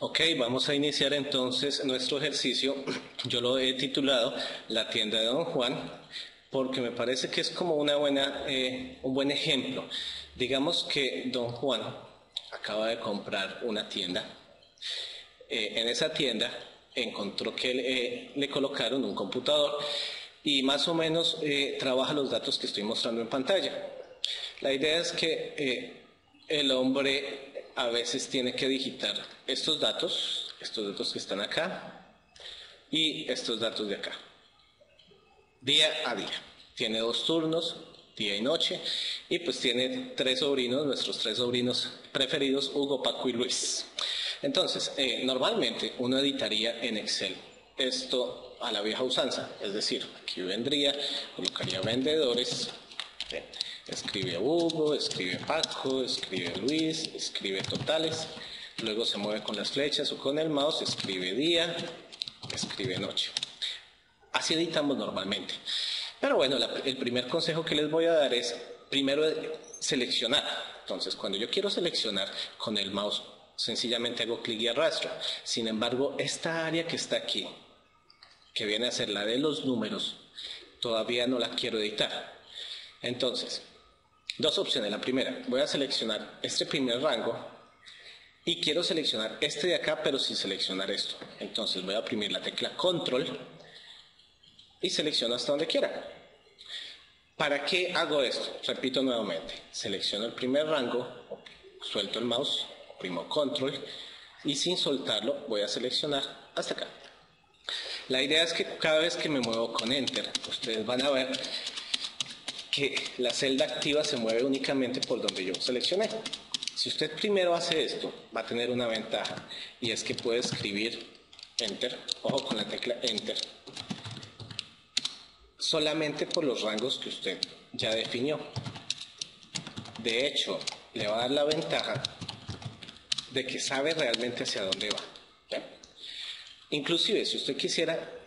Ok, vamos a iniciar entonces nuestro ejercicio. Yo lo he titulado La tienda de Don Juan porque me parece que es como una buena, eh, un buen ejemplo. Digamos que Don Juan acaba de comprar una tienda. Eh, en esa tienda encontró que eh, le colocaron un computador y más o menos trabaja los datos que estoy mostrando en pantalla. La idea es que el hombre a veces tiene que digitar estos datos, estos datos que están acá y estos datos de acá, día a día. Tiene dos turnos, día y noche, y pues tiene tres sobrinos, nuestros tres sobrinos preferidos, Hugo, Paco y Luis. Entonces, eh, normalmente uno editaría en Excel esto a la vieja usanza, es decir, aquí vendría, colocaría vendedores, Escribe Hugo, escribe Paco, escribe Luis, escribe totales, luego se mueve con las flechas o con el mouse, escribe día, escribe noche. Así editamos normalmente. Pero bueno, el primer consejo que les voy a dar es primero seleccionar. Entonces, cuando yo quiero seleccionar con el mouse, sencillamente hago clic y arrastro. Sin embargo, esta área que está aquí, que viene a ser la de los números, todavía no la quiero editar. Entonces, Dos opciones. La primera, voy a seleccionar este primer rango y quiero seleccionar este de acá, pero sin seleccionar esto. Entonces voy a oprimir la tecla Control y selecciono hasta donde quiera. ¿Para qué hago esto? Repito nuevamente. Selecciono el primer rango, suelto el mouse, oprimo Control y sin soltarlo voy a seleccionar hasta acá. La idea es que cada vez que me muevo con Enter, ustedes van a ver la celda activa se mueve únicamente por donde yo seleccioné. Si usted primero hace esto, va a tener una ventaja y es que puede escribir Enter, ojo con la tecla Enter, solamente por los rangos que usted ya definió. De hecho, le va a dar la ventaja de que sabe realmente hacia dónde va. Inclusive, si usted quisiera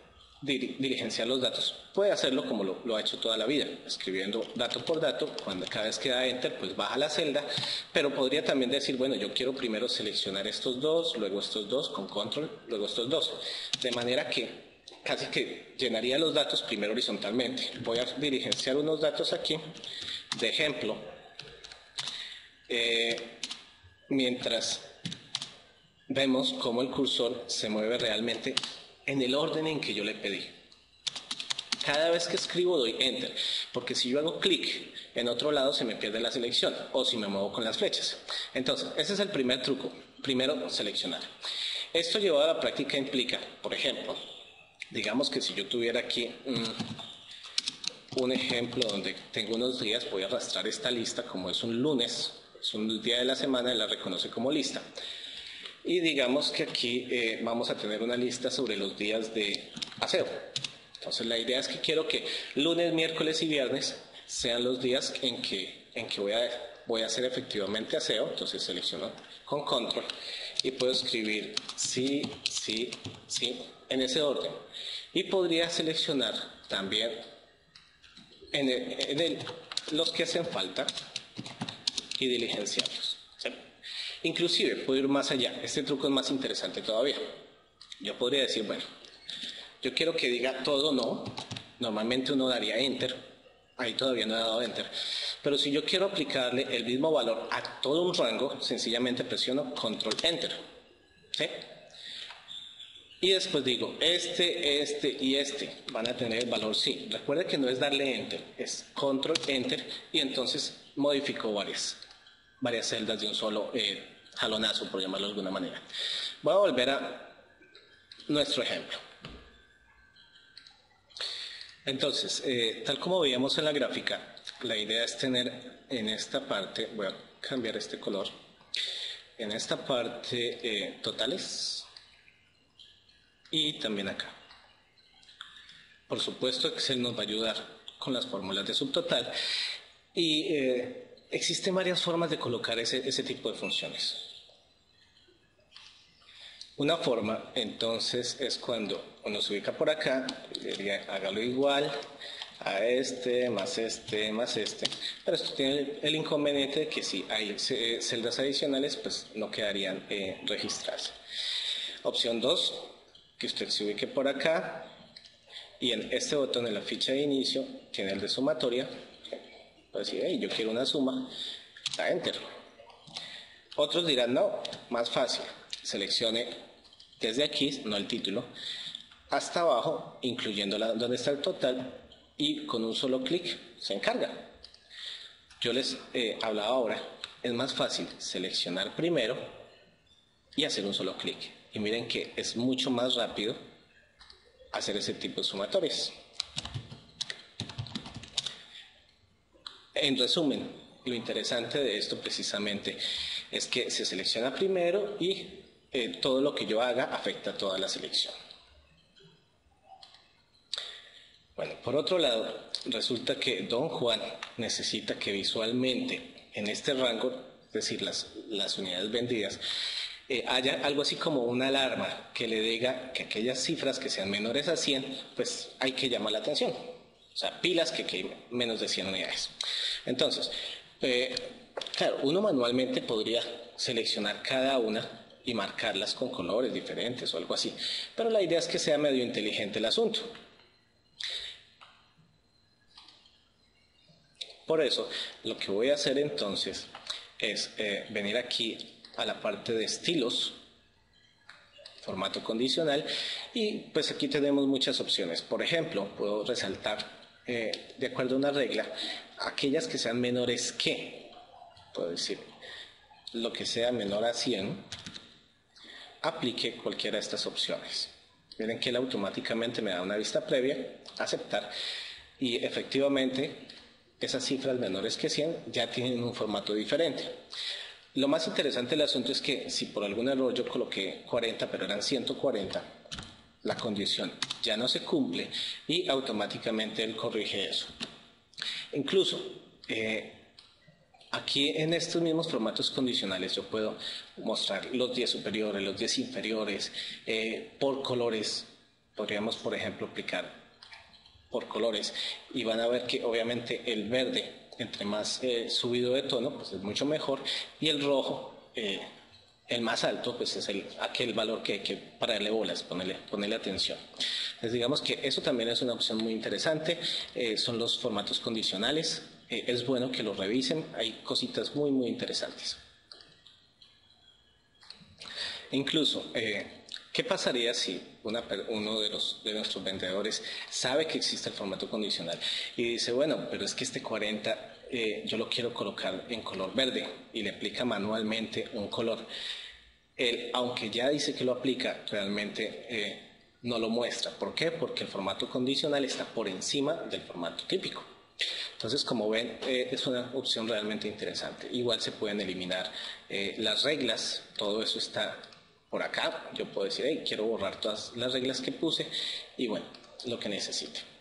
diligenciar los datos. Puede hacerlo como lo, ha hecho toda la vida, escribiendo dato por dato, cuando cada vez que da enter, pues baja la celda, pero podría también decir, bueno, yo quiero primero seleccionar estos dos, luego estos dos, con control, luego estos dos, de manera que casi que llenaría los datos primero horizontalmente. Voy a diligenciar unos datos aquí, de ejemplo, eh, mientras vemos cómo el cursor se mueve realmente en el orden en que yo le pedí. Cada vez que escribo doy enter, porque si yo hago clic en otro lado se me pierde la selección o si me muevo con las flechas. Entonces, ese es el primer truco. Primero, seleccionar. Esto llevado a la práctica implica, por ejemplo, digamos que si yo tuviera aquí un ejemplo donde tengo unos días, voy a arrastrar esta lista como es un lunes, es un día de la semana y la reconoce como lista. Y digamos que aquí eh, vamos a tener una lista sobre los días de aseo. Entonces la idea es que quiero que lunes, miércoles y viernes sean los días en que, en que voy, a, voy a hacer efectivamente aseo. Entonces selecciono con control y puedo escribir sí, sí, sí en ese orden. Y podría seleccionar también en, los que hacen falta y diligenciarlos. Inclusive puedo ir más allá. Este truco es más interesante todavía. Yo podría decir, bueno, yo quiero que diga todo no. Normalmente uno daría enter. Ahí todavía no he dado enter. Pero si yo quiero aplicarle el mismo valor a todo un rango, sencillamente presiono control enter. ¿Sí? Y después digo, este, este y este van a tener el valor sí. Recuerde que no es darle enter, es control enter y entonces modifico varias, varias celdas de un solo eh, jalonazo, por llamarlo de alguna manera. Voy a volver a nuestro ejemplo. Entonces, eh, tal como veíamos en la gráfica, la idea es tener en esta parte, voy a cambiar este color, en esta parte eh, totales y también acá. Por supuesto, Excel nos va a ayudar con las fórmulas de subtotal y eh, Existen varias formas de colocar ese, tipo de funciones. Una forma, entonces, es cuando uno se ubica por acá, diría, hágalo igual a este, más este, más este. Pero esto tiene el, inconveniente de que si hay celdas adicionales, pues no quedarían eh, registradas. Opción 2, que usted se ubique por acá y en este botón en la ficha de inicio tiene el de sumatoria. Puede decir, hey, yo quiero una suma, da Enter. Otros dirán, no, más fácil, seleccione desde aquí, no el título, hasta abajo, incluyendo la, donde está el total, y con un solo clic se encarga. Yo les eh, hablaba ahora, es más fácil seleccionar primero y hacer un solo clic. Y miren que es mucho más rápido hacer ese tipo de sumatorias. En resumen, lo interesante de esto precisamente es que se selecciona primero y eh, todo lo que yo haga afecta a toda la selección. Bueno, por otro lado, resulta que Don Juan necesita que visualmente en este rango, es decir, las, unidades vendidas, eh, haya algo así como una alarma que le diga que aquellas cifras que sean menores a 100, pues hay que llamar la atención. O sea, pilas que, que menos de 100 unidades. Entonces, eh, claro, uno manualmente podría seleccionar cada una y marcarlas con colores diferentes o algo así. Pero la idea es que sea medio inteligente el asunto. Por eso, lo que voy a hacer entonces es eh, venir aquí a la parte de estilos, formato condicional, y pues aquí tenemos muchas opciones. Por ejemplo, puedo resaltar, eh, de acuerdo a una regla, aquellas que sean menores que, puedo decir, lo que sea menor a 100, aplique cualquiera de estas opciones. Miren que él automáticamente me da una vista previa, aceptar, y efectivamente esas cifras menores que 100 ya tienen un formato diferente. Lo más interesante del asunto es que si por algún error yo coloqué 40, pero eran 140, la condición ya no se cumple y automáticamente él corrige eso. Incluso, eh, aquí en estos mismos formatos condicionales yo puedo mostrar los 10 superiores, los 10 inferiores, eh, por colores. Podríamos, por ejemplo, aplicar por colores y van a ver que obviamente el verde entre más eh, subido de tono, pues es mucho mejor, y el rojo, eh, el más alto, pues es el, aquel valor que hay que pararle bolas, ponerle, ponerle atención. Les digamos que eso también es una opción muy interesante, eh, son los formatos condicionales, es bueno que los revisen, hay cositas muy, muy interesantes. Incluso, ¿Qué pasaría si uno de nuestros vendedores sabe que existe el formato condicional y dice, bueno, pero es que este 40 eh, yo lo quiero colocar en color verde y le aplica manualmente un color? Él, aunque ya dice que lo aplica, realmente eh, no lo muestra. ¿Por qué? Porque el formato condicional está por encima del formato típico. Entonces, como ven, eh, es una opción realmente interesante. Igual se pueden eliminar las reglas, todo eso está por acá, yo puedo decir, hey, quiero borrar todas las reglas que puse y bueno, lo que necesite.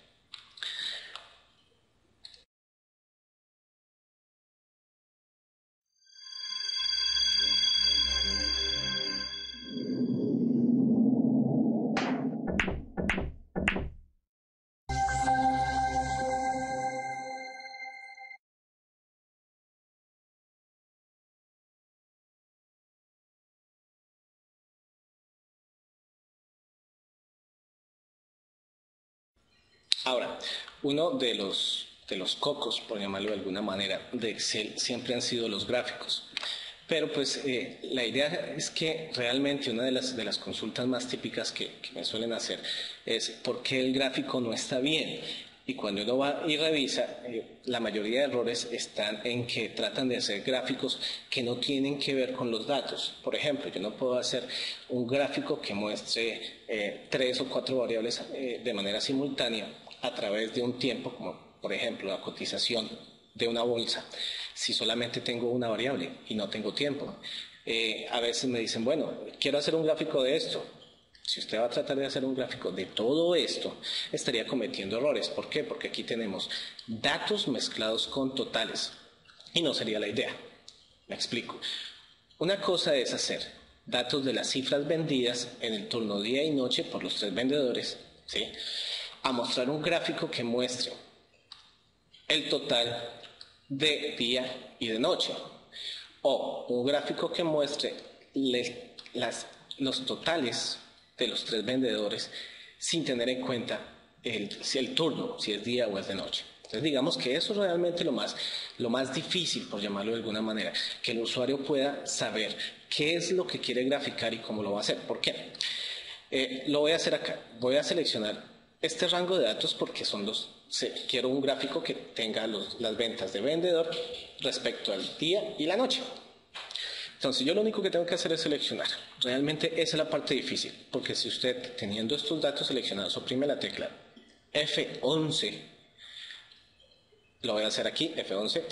Ahora, uno de los, de los cocos, por llamarlo de alguna manera, de Excel siempre han sido los gráficos. Pero pues eh, la idea es que realmente una de las, de las consultas más típicas que, me suelen hacer es por qué el gráfico no está bien. Y cuando uno va y revisa, eh, la mayoría de errores están en que tratan de hacer gráficos que no tienen que ver con los datos. Por ejemplo, yo no puedo hacer un gráfico que muestre eh, tres o cuatro variables de manera simultánea a través de un tiempo, como por ejemplo la cotización de una bolsa, si solamente tengo una variable y no tengo tiempo. Eh, a veces me dicen, bueno, quiero hacer un gráfico de esto. Si usted va a tratar de hacer un gráfico de todo esto, estaría cometiendo errores. ¿Por qué? Porque aquí tenemos datos mezclados con totales. Y no sería la idea. Me explico. Una cosa es hacer datos de las cifras vendidas en el turno día y noche por los tres vendedores, ¿sí? A mostrar un gráfico que muestre el total de día y de noche o un gráfico que muestre las, los totales de los tres vendedores sin tener en cuenta el, el turno, si es día o es de noche. Entonces digamos que eso es realmente lo más, lo más difícil, por llamarlo de alguna manera, que el usuario pueda saber qué es lo que quiere graficar y cómo lo va a hacer. ¿Por qué? Eh, lo voy a hacer acá. Voy a seleccionar este rango de datos porque son los... quiero un gráfico que tenga las ventas de vendedor respecto al día y la noche. Entonces yo lo único que tengo que hacer es seleccionar. Realmente esa es la parte difícil, porque si usted teniendo estos datos seleccionados oprime la tecla F11, lo voy a hacer aquí, F11,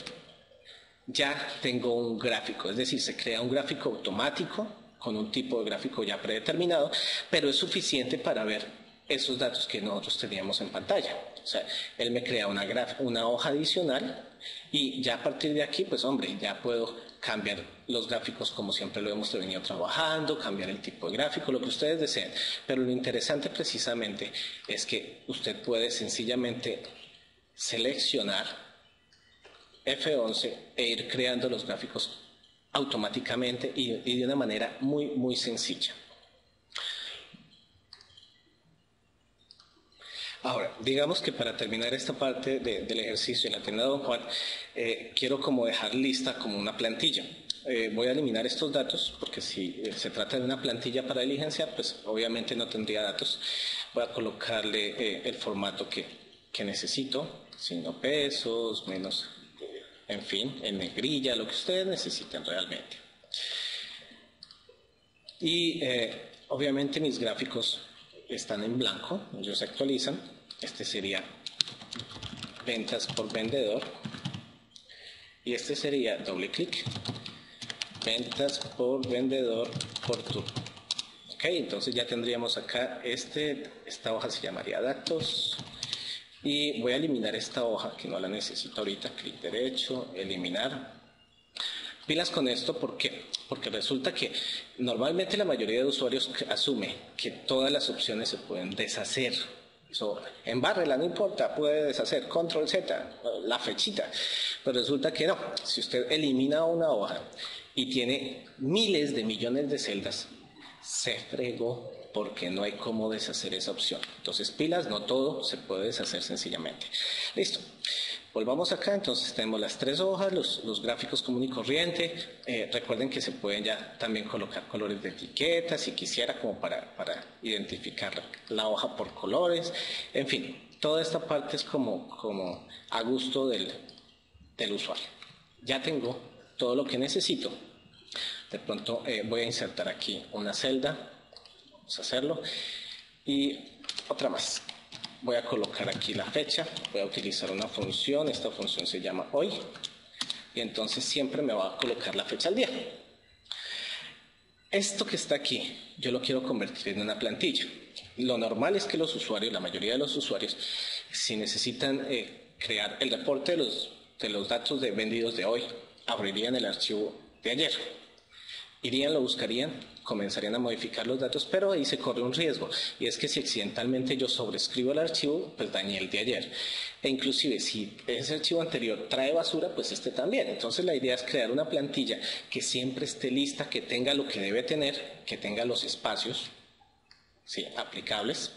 ya tengo un gráfico, es decir, se crea un gráfico automático con un tipo de gráfico ya predeterminado, pero es suficiente para ver esos datos que nosotros teníamos en pantalla. O sea, él me crea una, una hoja adicional y ya a partir de aquí, pues hombre, ya puedo cambiar los gráficos como siempre lo hemos venido trabajando, cambiar el tipo de gráfico, lo que ustedes deseen. Pero lo interesante precisamente es que usted puede sencillamente seleccionar F11 e ir creando los gráficos automáticamente y, de una manera muy, muy sencilla. Ahora, digamos que para terminar esta parte del ejercicio en la tienda de Don Juan, eh, quiero como dejar lista como una plantilla. Eh, voy a eliminar estos datos porque si eh, se trata de una plantilla para diligenciar, pues obviamente no tendría datos. Voy a colocarle el formato que, que necesito, sino pesos, menos, en fin, en negrilla, lo que ustedes necesiten realmente. Y obviamente mis gráficos están en blanco, ellos se actualizan. Este sería ventas por vendedor. Y este sería doble clic, ventas por vendedor por turno. Ok, entonces ya tendríamos acá este, esta hoja se llamaría datos. Y voy a eliminar esta hoja que no la necesito ahorita, clic derecho, eliminar, Pilas con esto, ¿por qué? Porque resulta que normalmente la mayoría de usuarios asume que todas las opciones se pueden deshacer. So, en barrela no importa, puede deshacer, control Z, la fechita. Pero resulta que no. Si usted elimina una hoja y tiene miles de millones de celdas, se fregó porque no hay cómo deshacer esa opción. Entonces, pilas, no todo se puede deshacer sencillamente. Listo. Volvamos acá, entonces tenemos las tres hojas, los, gráficos común y corriente. Eh, recuerden que se pueden ya también colocar colores de etiqueta si quisiera, como para, para identificar la hoja por colores. En fin, toda esta parte es como, como a gusto del, del usuario. Ya tengo todo lo que necesito. De pronto eh, voy a insertar aquí una celda. Vamos a hacerlo. Y otra más voy a colocar aquí la fecha, voy a utilizar una función, esta función se llama hoy, y entonces siempre me va a colocar la fecha al día. Esto que está aquí, yo lo quiero convertir en una plantilla. Lo normal es que los usuarios, la mayoría de los usuarios, si necesitan eh, crear el reporte de los, de los datos de vendidos de hoy, abrirían el archivo de ayer. Irían, lo buscarían, comenzarían a modificar los datos, pero ahí se corre un riesgo, y es que si accidentalmente yo sobrescribo el archivo, pues dañé el de ayer. E inclusive si ese archivo anterior trae basura, pues este también. Entonces la idea es crear una plantilla que siempre esté lista, que tenga lo que debe tener, que tenga los espacios sí, aplicables.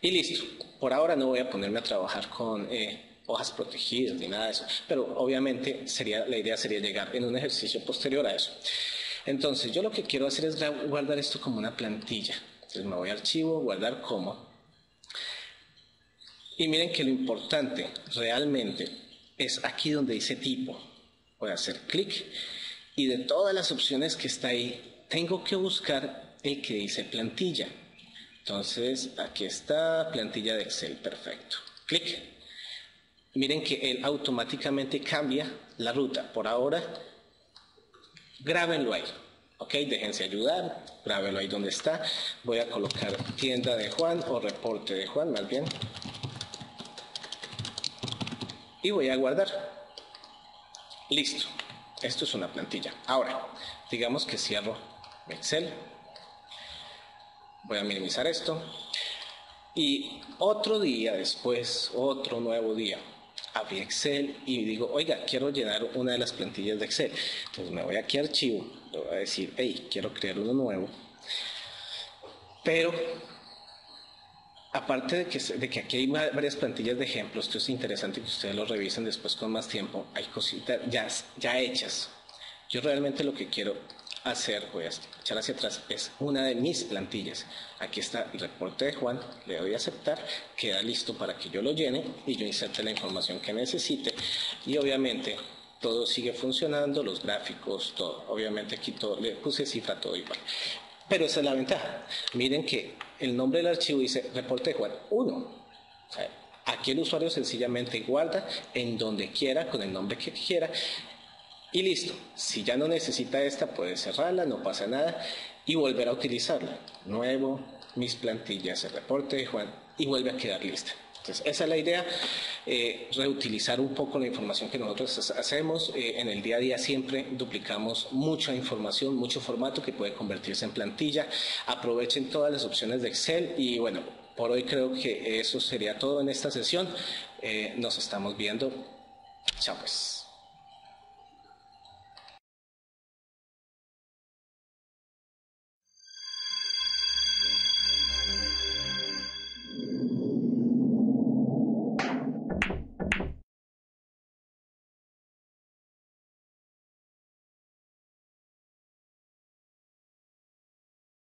Y listo. Por ahora no voy a ponerme a trabajar con eh, hojas protegidas ni nada de eso, pero obviamente sería, la idea sería llegar en un ejercicio posterior a eso. Entonces, yo lo que quiero hacer es guardar esto como una plantilla. Entonces me voy a archivo, guardar como. Y miren que lo importante realmente es aquí donde dice tipo. Voy a hacer clic y de todas las opciones que está ahí, tengo que buscar el que dice plantilla. Entonces, aquí está plantilla de Excel, perfecto. Clic. Miren que él automáticamente cambia la ruta. Por ahora grábenlo ahí. Ok, déjense ayudar, grábenlo ahí donde está. Voy a colocar tienda de Juan o reporte de Juan, más bien. Y voy a guardar. Listo. Esto es una plantilla. Ahora, digamos que cierro Excel. Voy a minimizar esto. Y otro día después, otro nuevo día, abrí Excel y digo, oiga, quiero llenar una de las plantillas de Excel. Entonces me voy aquí a archivo, le voy a decir, hey, quiero crear uno nuevo. Pero Aparte de que, de que, aquí hay varias plantillas de ejemplos, esto es interesante que ustedes lo revisen después con más tiempo, hay cositas ya, ya hechas. Yo realmente lo que quiero hacer, a echar hacia atrás, es una de mis plantillas. Aquí está el reporte de Juan, le doy a aceptar, queda listo para que yo lo llene y yo inserte la información que necesite y obviamente todo sigue funcionando, los gráficos, todo. Obviamente aquí todo, le puse cifra todo igual. Pero esa es la ventaja. Miren que el nombre del archivo dice reporte de Juan 1. aquí el usuario sencillamente guarda en donde quiera, con el nombre que quiera, y listo. Si ya no necesita esta, puede cerrarla, no pasa nada, y volver a utilizarla. Nuevo, mis plantillas, el reporte de Juan, y vuelve a quedar lista. Entonces, esa es la idea, eh, reutilizar un poco la información que nosotros hacemos. Eh, en el día a día siempre duplicamos mucha información, mucho formato que puede convertirse en plantilla. Aprovechen todas las opciones de Excel y bueno, por hoy creo que eso sería todo en esta sesión. Eh, nos estamos viendo. Chao pues.